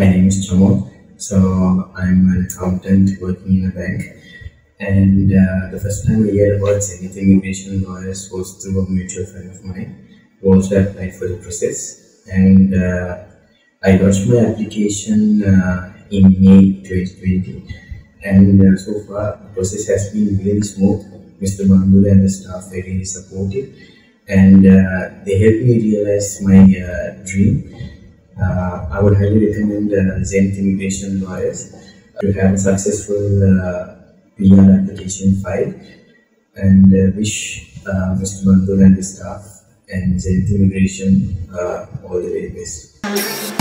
My name is Chamodh. So I'm an accountant working in a bank. And uh, the first time I heard about Zenith Immigration Lawyers was through a mutual friend of mine who also applied for the process. And uh, I launched my application uh, in May 2020. And uh, so far, the process has been really smooth. Mr. Mandula and the staff are really supportive. And uh, they helped me realize my uh, dream. I would highly recommend uh, Zenith Immigration Lawyers to have a successful uh, PR application file and uh, wish uh, Mr. Mandula and the staff and Zenith Immigration uh, all the very best.